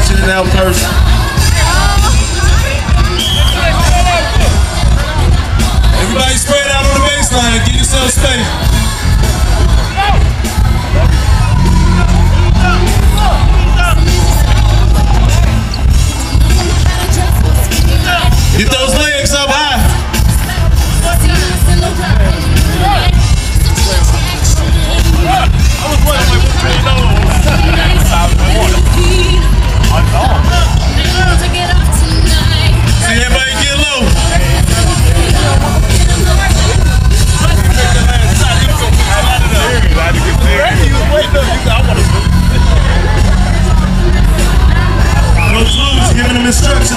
it out first. Everybody spread out on the baseline. Get yourself space.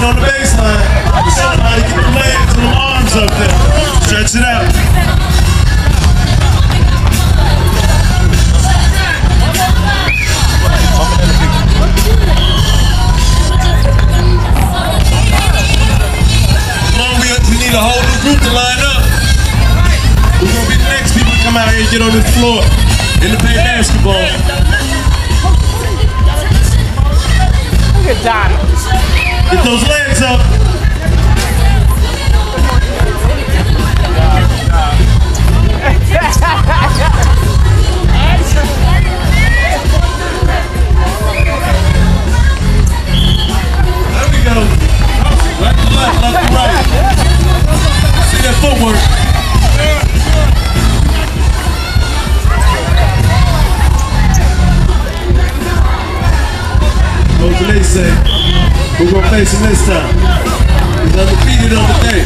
On the baseline. How get the legs and the arms up there. Stretch it out. We, need a whole new group to line up. We're gonna be the next people to come out here and get on this floor and to play basketball. Look at Donnie. Get those legs up. Coach Lee say, who gonna face him this time? He's undefeated on the day.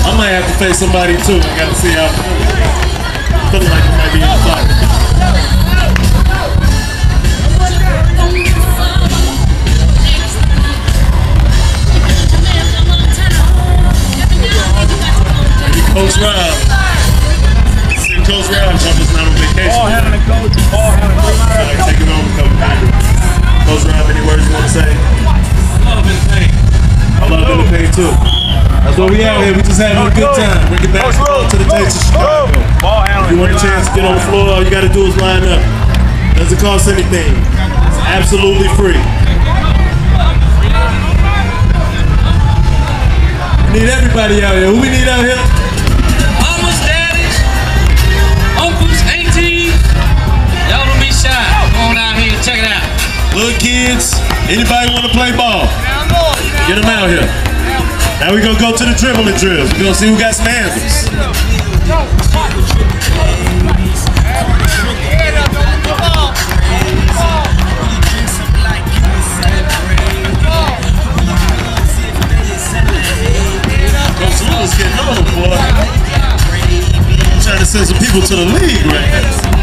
I might have to face somebody too. I gotta see how. Feeling like it might be in the fight. Coach Rob. See, Coach Rob, Trump's not on vacation. Ball handling coach. Ball handling Like, take it over, Coach Coach Rob, any words you want to say? Love and pain. I love the pain too. That's what we out here. We just having a good time. Bringing basketball to the of Chicago. If you want a chance to get on the floor, all you got to do is line up. Doesn't cost anything. It's absolutely free. We need everybody out here. Who we need out here? Kids. Anybody want to play ball? Get them out here. Now we're gonna go to the dribbling drills. We're gonna see who got some handles. Coach Lewis getting on, boy. Trying to send some people to the league right now.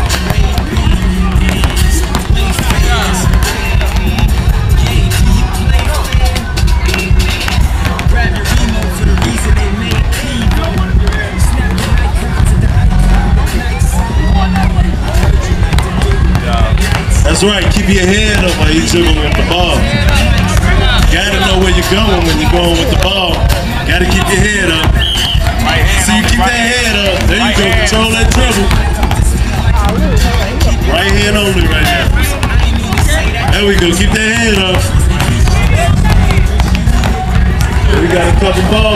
That's right. Keep your head up while you're dribbling with the ball. Gotta know where you're going when you're going with the ball. Gotta keep your head up. Right. So you keep that head up. There you go. Control that dribble. Right hand only right now. There we go. Keep that head up. We got a couple ball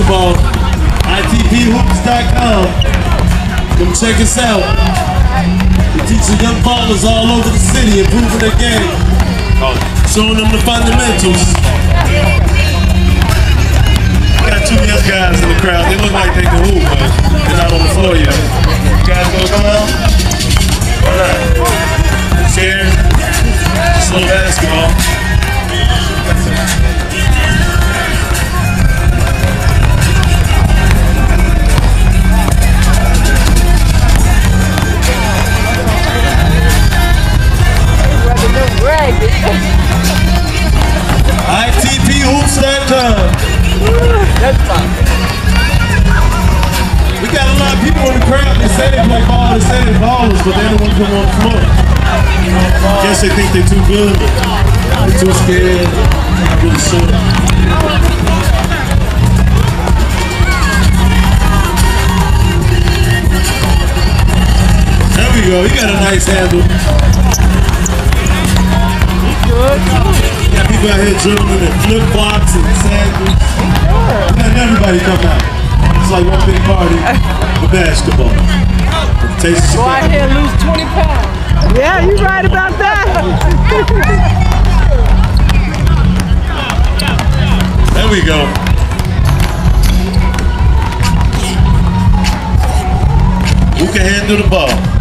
basketball, ITPHoops.com. Come check us out. We're teaching young ballers all over the city, improving their game, showing them the fundamentals. Say they play ball, they say they ballers, but they don't want to come on the floor. Guess they think they're too good. They're too scared. Not really we go. He got a nice handle. Good. Got people out here dribbling in flip flops and sandals. Letting everybody come out. It's like one big party with basketball. Tastes Go out here and lose 20 pounds. Yeah, you're right about that. There we go. Who can handle the ball?